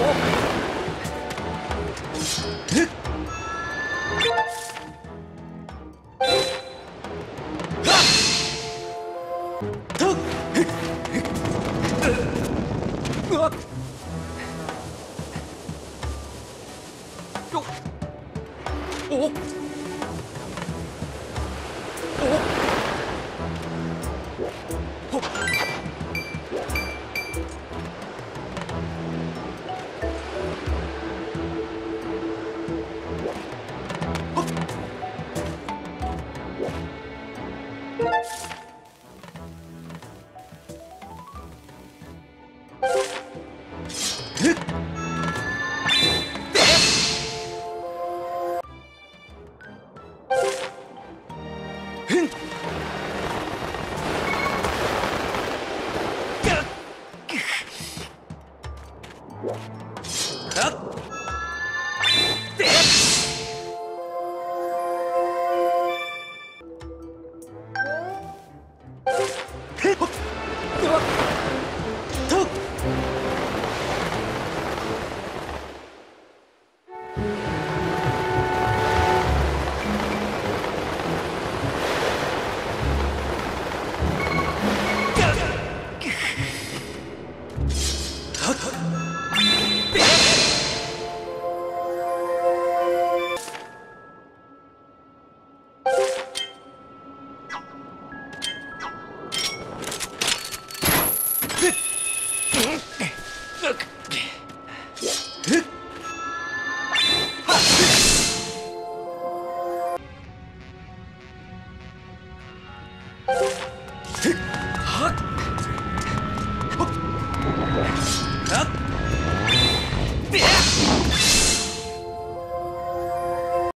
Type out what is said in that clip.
Oh! Oh! っ？You